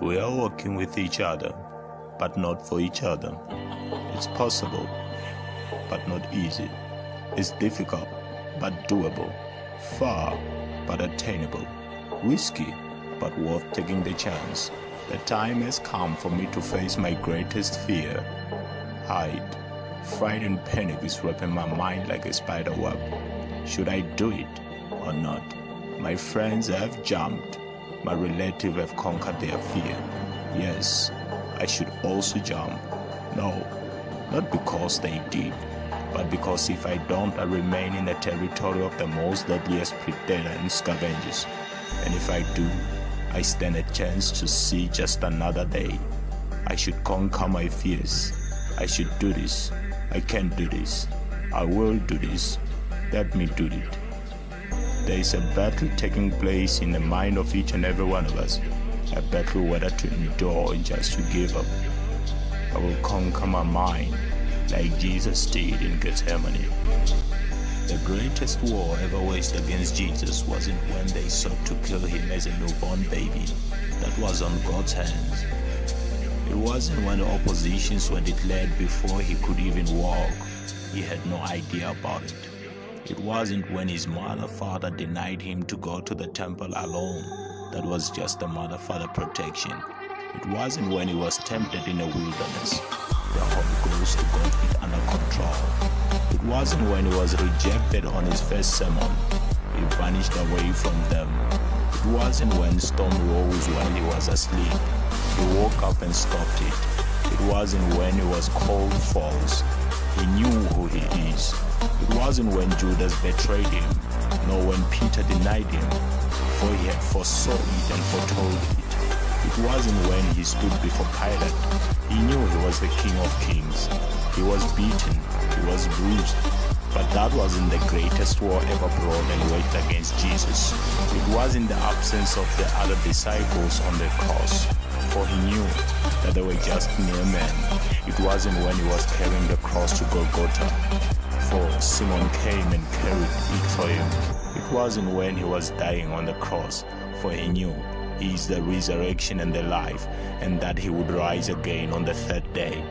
We are working with each other, but not for each other. It's possible, but not easy. It's difficult, but doable. Far, but attainable. Risky, but worth taking the chance. The time has come for me to face my greatest fear. Hide. Fright and panic is wrapping my mind like a spider web. Should I do it or not? My friends have jumped. My relatives have conquered their fear. Yes, I should also jump. No, not because they did, but because if I don't, I remain in the territory of the most deadliest predator and scavengers. And if I do, I stand a chance to see just another day. I should conquer my fears. I should do this. I can do this. I will do this. Let me do it. There is a battle taking place in the mind of each and every one of us. A battle whether to endure or just to give up. I will conquer my mind like Jesus did in Gethsemane. The greatest war ever waged against Jesus wasn't when they sought to kill him as a newborn baby. That was on God's hands. It wasn't when the oppositions were declared before he could even walk. He had no idea about it. It wasn't when his mother father denied him to go to the temple alone. That was just the mother father protection. It wasn't when he was tempted in the wilderness. The Holy Ghost got it under control. It wasn't when he was rejected on his first sermon. He vanished away from them. It wasn't when storm rose while he was asleep. He woke up and stopped it. It wasn't when he was called false. He knew who he is. It wasn't when Judas betrayed him, nor when Peter denied him, for he had foresaw it and foretold it. It wasn't when he stood before Pilate. He knew he was the King of Kings. He was beaten, he was bruised, but that wasn't the greatest war ever brought and waged against Jesus. It was in the absence of the other disciples on the cross, for he knew that they were just mere men. It wasn't when he was carrying the cross to Golgotha, for Simon came and carried it for him. It wasn't when he was dying on the cross, for he knew he is the resurrection and the life, and that he would rise again on the third day.